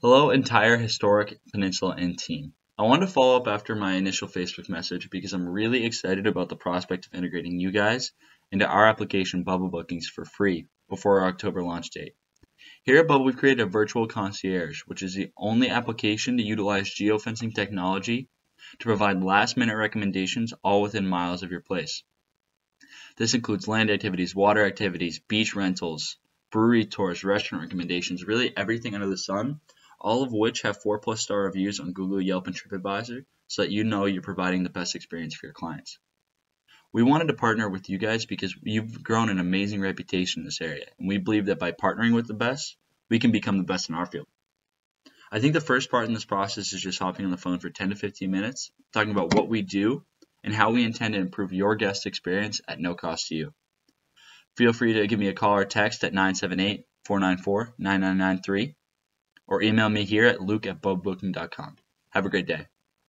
Hello, entire historic Peninsula Inn team. I wanted to follow up after my initial Facebook message because I'm really excited about the prospect of integrating you guys into our application Bubba Bookings for free before our October launch date. Here at Bubba, we've created a virtual concierge, which is the only application to utilize geofencing technology to provide last minute recommendations all within miles of your place. This includes land activities, water activities, beach rentals, brewery tours, restaurant recommendations, really everything under the sun all of which have 4 plus star reviews on Google, Yelp, and TripAdvisor so that you know you're providing the best experience for your clients. We wanted to partner with you guys because you've grown an amazing reputation in this area, and we believe that by partnering with the best, we can become the best in our field. I think the first part in this process is just hopping on the phone for 10 to 15 minutes, talking about what we do and how we intend to improve your guest experience at no cost to you. Feel free to give me a call or text at 978 494 9993 or email me here at luke at bubbabooking.com. Have a great day.